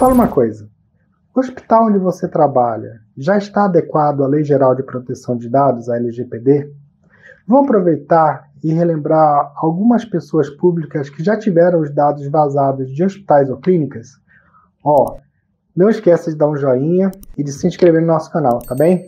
fala uma coisa. O hospital onde você trabalha já está adequado à Lei Geral de Proteção de Dados, a LGPD? Vou aproveitar e relembrar algumas pessoas públicas que já tiveram os dados vazados de hospitais ou clínicas? Ó, não esqueça de dar um joinha e de se inscrever no nosso canal, tá bem?